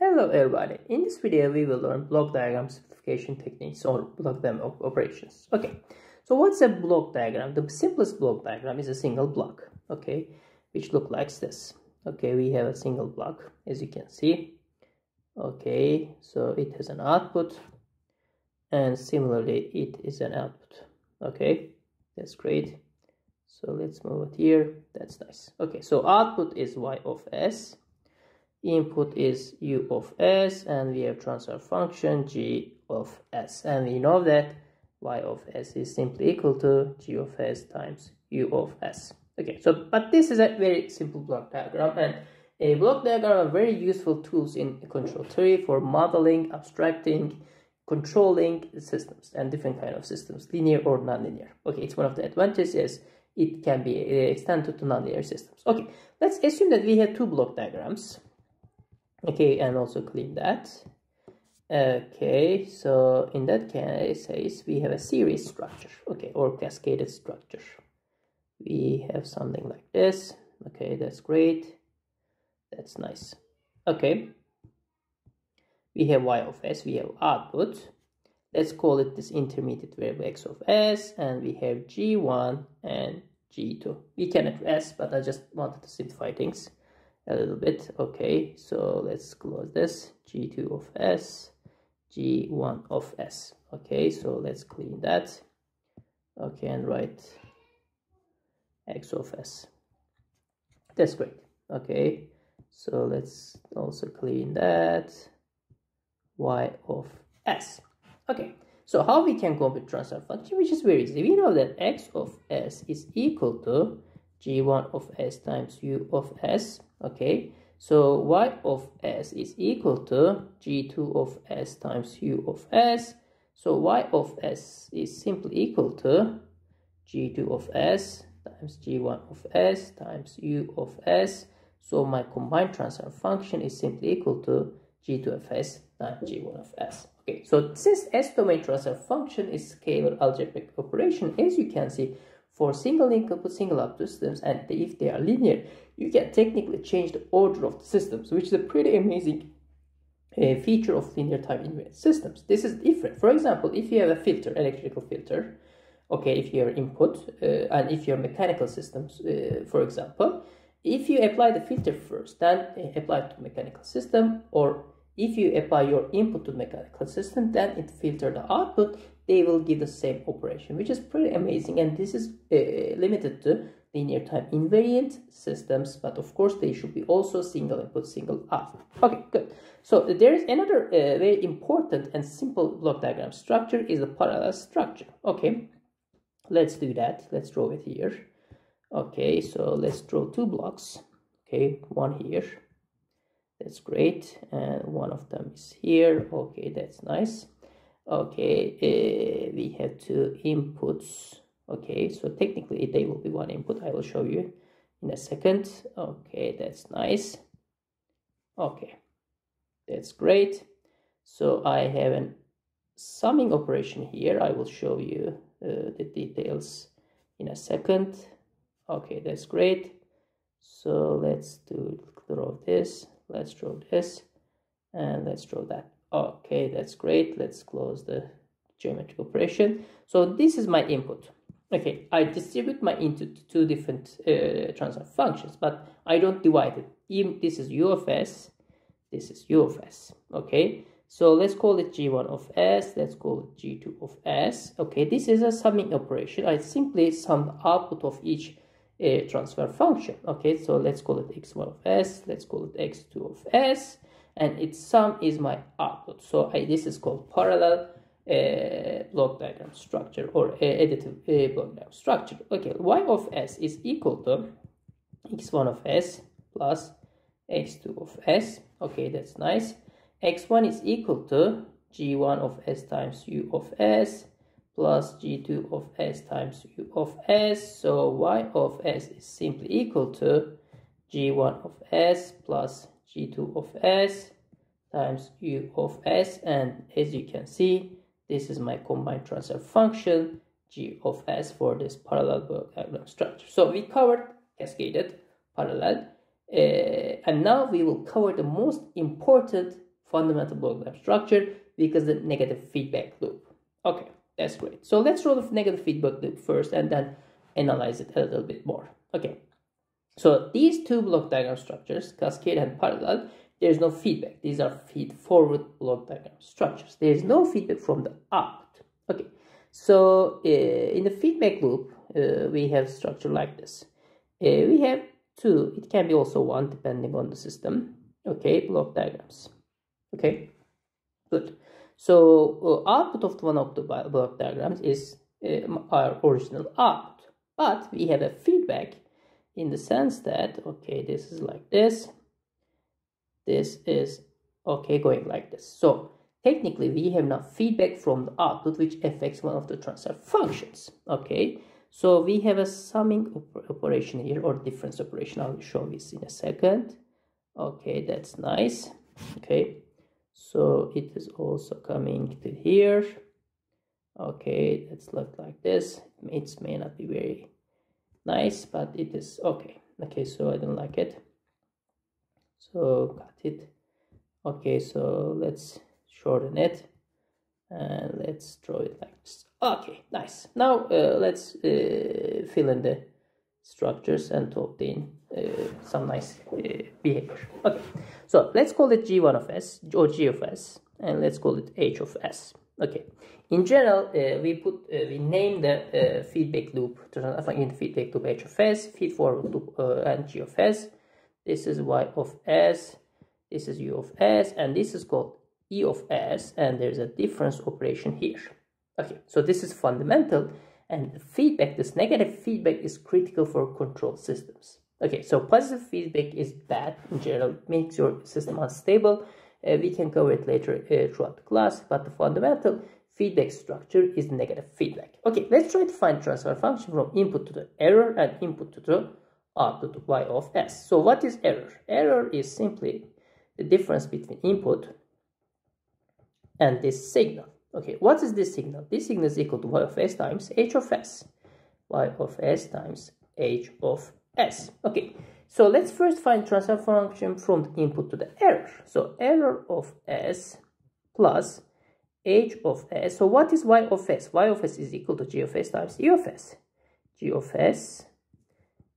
Hello everybody, in this video we will learn block diagram simplification techniques or block diagram operations. Okay, so what's a block diagram? The simplest block diagram is a single block, okay, which look like this. Okay, we have a single block as you can see. Okay, so it has an output and similarly it is an output. Okay, that's great. So let's move it here. That's nice. Okay, so output is y of s input is u of s and we have transfer function g of s. And we know that y of s is simply equal to g of s times u of s. Okay so but this is a very simple block diagram. And a block diagram are very useful tools in control theory for modeling abstracting controlling systems and different kind of systems linear or nonlinear. Okay it's one of the advantages it can be uh, extended to nonlinear systems. Okay let's assume that we have two block diagrams okay and also clean that. Okay so in that case we have a series structure okay or cascaded structure. We have something like this. Okay that's great. That's nice. Okay. We have y of s we have output. Let's call it this intermediate variable x of s and we have g1 and g2 we can address but i just wanted to simplify things a little bit. Okay so let's close this. G2 of s g1 of s. Okay so let's clean that. Okay and write x of s. That's great. Okay so let's also clean that. Y of s. Okay so how we can compute transfer function which is very easy. We know that x of s is equal to g1 of s times u of s okay so y of s is equal to g2 of s times u of s. So y of s is simply equal to g2 of s times g1 of s times u of s. So my combined transfer function is simply equal to g2 of s times g1 of s. Okay so since s domain transfer function is scalar algebraic operation as you can see for single input, single output systems, and if they are linear, you can technically change the order of the systems, which is a pretty amazing uh, feature of linear time invariant systems. This is different. For example, if you have a filter, electrical filter, okay, if you have input, uh, and if you have mechanical systems, uh, for example, if you apply the filter first, then uh, apply to mechanical system, or if you apply your input to mechanical system, then it filter the output, they will give the same operation, which is pretty amazing. And this is uh, limited to linear time invariant systems, but of course they should be also single input, single output. Okay, good. So there is another uh, very important and simple block diagram structure is the parallel structure. Okay, let's do that. Let's draw it here. Okay, so let's draw two blocks. Okay, one here that's great and one of them is here okay that's nice okay uh, we have two inputs okay so technically they will be one input i will show you in a second. Okay that's nice. Okay that's great. So i have an summing operation here. I will show you uh, the details in a second. Okay that's great. So let's do draw this. Let's draw this. And let's draw that. Okay that's great. Let's close the geometric operation. So this is my input okay i distribute my input to two different uh, transfer functions but i don't divide it Even this is u of s this is u of s okay so let's call it g1 of s let's call it g2 of s okay this is a summing operation i simply sum the output of each a transfer function. Okay, so let's call it x1 of s, let's call it x2 of s, and its sum is my output. So I, this is called parallel uh, block diagram structure or additive block diagram structure. Okay, y of s is equal to x1 of s plus x2 of s. Okay, that's nice. x1 is equal to g1 of s times u of s plus g2 of s times u of s. So y of s is simply equal to g1 of s plus g2 of s times u of s. And as you can see, this is my combined transfer function g of s for this parallel diagram structure. So we covered cascaded, parallel, Uh, and now we will cover the most important fundamental block diagram structure because the negative feedback loop. Okay, that's great. So let's draw the negative feedback loop first and then analyze it a little bit more. Okay, so these two block diagram structures, cascade and parallel, there is no feedback. These are feed-forward block diagram structures. There is no feedback from the output. Okay, so uh, in the feedback loop, uh, we have structure like this. Uh, we have two, it can be also one depending on the system. Okay, block diagrams. Okay, good. So uh, output of one of the block diagrams is uh, our original output. But we have a feedback in the sense that, okay, this is like this, this is okay going like this. So technically we have now feedback from the output which affects one of the transfer functions okay? So we have a summing op operation here or difference operation. I'll show this in a second. Okay that's nice. Okay so it is also coming to here. Okay let's look like this. It may not be very nice but it is okay. Okay so i don't like it so got it. Okay so let's shorten it and let's draw it like this. Okay nice. Now uh, let's uh, fill in the structures and to obtain uh, some nice uh, behavior. Okay so let's call it g1 of s or g of s and let's call it h of s. Okay in general uh, we put uh, we name the feedback loop in the feedback loop h of s feed forward loop and g of s this is y of s, this is u of s, and this is called e of s, and there's a difference operation here. Okay, so this is fundamental, and the feedback, this negative feedback is critical for control systems. Okay, so positive feedback is bad in general, makes your system unstable. Uh, we can cover it later uh, throughout the class, but the fundamental feedback structure is negative feedback. Okay, let's try to find transfer function from input to the error and input to the output y of s. So what is error? Error is simply the difference between input and this signal. Okay, what is this signal? This signal is equal to y of s times h of s. y of s times h of s. Okay, so let's first find transfer function from the input to the error. So error of s plus h of s. So what is y of s? y of s is equal to g of s times e of s. g of s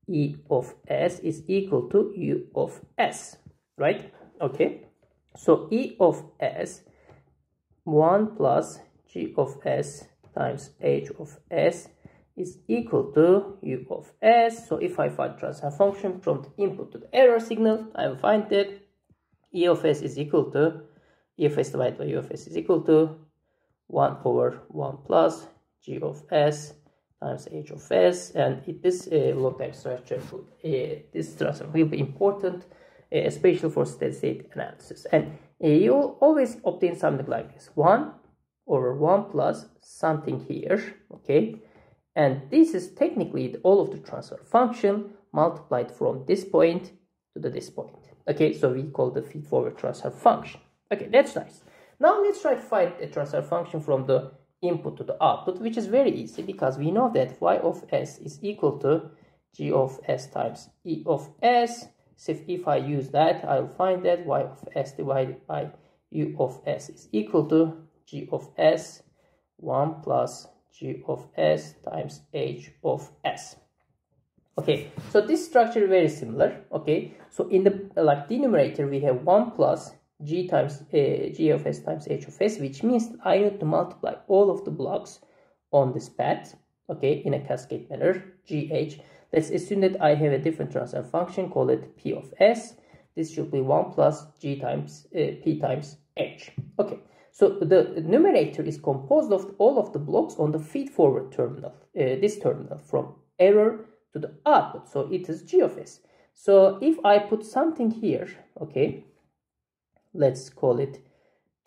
E of S is equal to U of S, right? Okay, so E of S, 1 plus G of S times H of S is equal to U of S. So if I find transfer function from the input to the error signal, I will find that E of S is equal to, E of S divided by U of S is equal to 1 over 1 plus G of S times h of s and it, this uh, local structure. Uh, this transfer will be important uh, especially for steady state analysis. And uh, you always obtain something like this 1 over 1 plus something here okay? And this is technically all of the transfer function multiplied from this point to the this point okay? So we call the feed forward transfer function. Okay that's nice. Now let's try to find a transfer function from the input to the output, which is very easy because we know that y of s is equal to g of s times e of s. So if, if I use that, I'll find that y of s divided by u of s is equal to g of s 1 plus g of s times h of s. Okay, so this structure very similar. Okay, so in the like denominator, we have 1 plus g times uh, g of s times h of s, which means I need to multiply all of the blocks on this path, okay, in a cascade manner, gh. Let's assume that I have a different transfer function, call it p of s. This should be 1 plus g times uh, p times h. Okay, so the numerator is composed of all of the blocks on the feed-forward terminal, uh, this terminal, from error to the output. So it is g of s. So if I put something here, okay, let's call it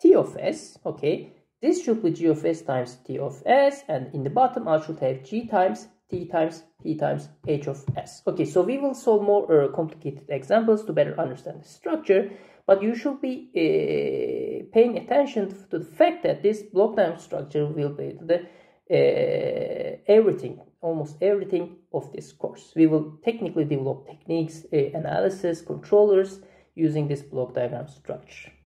t of s, okay? This should be g of s times t of s, and in the bottom I should have g times t times p times h of s. Okay, so we will solve more uh, complicated examples to better understand the structure, but you should be uh, paying attention to the fact that this block diagram structure will be the uh, everything almost everything of this course. We will technically develop techniques, uh, analysis, controllers using this block diagram structure.